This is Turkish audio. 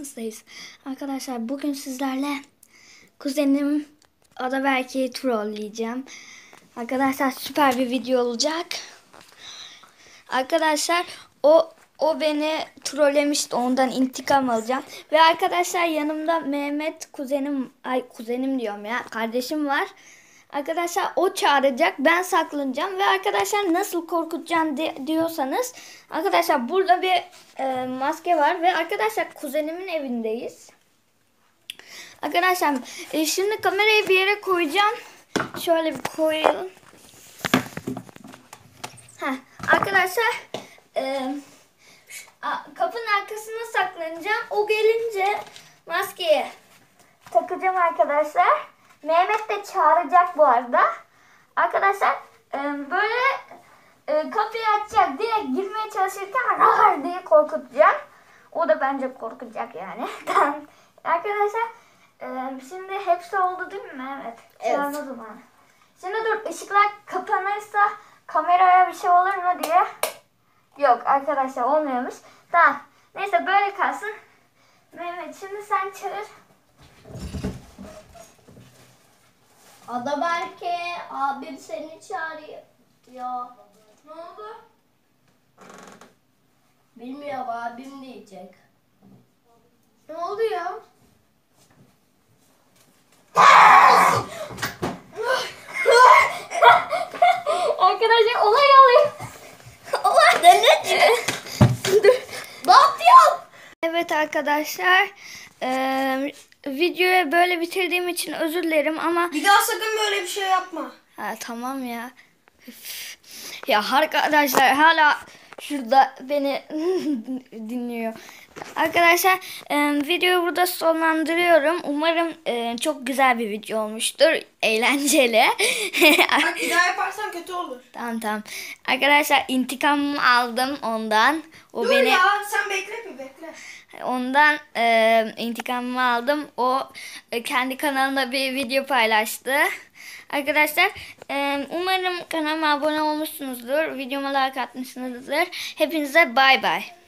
videodayız. Arkadaşlar bugün sizlerle kuzenim Adaberk'i trolleyeceğim. Arkadaşlar süper bir video olacak. Arkadaşlar o o beni trollemişti. Ondan intikam alacağım. Ve arkadaşlar yanımda Mehmet kuzenim ay kuzenim diyorum ya. Kardeşim var. Arkadaşlar o çağıracak. Ben saklanacağım. Ve arkadaşlar nasıl korkutacağım di- diyorsanız. Arkadaşlar burada bir e, maske var. Ve arkadaşlar kuzenimin evindeyiz. Arkadaşlar e, şimdi kamerayı bir yere koyacağım. Şöyle bir koyalım. Heh, arkadaşlar e, kapının arkasına saklanacağım. O gelince maskeyi takacağım arkadaşlar. Mehmet de çağıracak bu arada. Arkadaşlar e, böyle e, kapıyı açacak. Direkt girmeye çalışırken rar diye korkutacağım. O da bence korkacak yani. Arkadaşlar e, şimdi hepsi oldu değil mi Mehmet? Evet. Çağırma zamanı. Şimdi dur ışıklar kapanırsa kameraya bir şey olur mu diye. Yok arkadaşlar olmuyormuş. Tamam. Neyse böyle kalsın. Mehmet şimdi sen çağır. Adaberke abim seni çağırıyor. Ya. Ne oldu? Bilmiyorum abim diyecek. Ne oldu ya? Arkadaşlar olay oluyor. Allah ne ne? Ne yapıyorsun? Evet arkadaşlar. eee, videoyu böyle bitirdiğim için özür dilerim ama Bir daha sakın böyle bir şey yapma. ha, tamam ya. Üf. Ya arkadaşlar hala şurada beni dinliyor. Arkadaşlar eee, videoyu burada sonlandırıyorum. Umarım eee, çok güzel bir video olmuştur. Eğlenceli. Bak bir daha yaparsan olur. tamam tamam. Arkadaşlar intikamımı aldım ondan. O Dur beni ya sen bekle bir bekle. Ondan e, intikamımı aldım. O e, kendi kanalında bir video paylaştı. Arkadaşlar e, umarım kanalıma abone olmuşsunuzdur. Videoma like atmışsınızdır. Hepinize bay bay.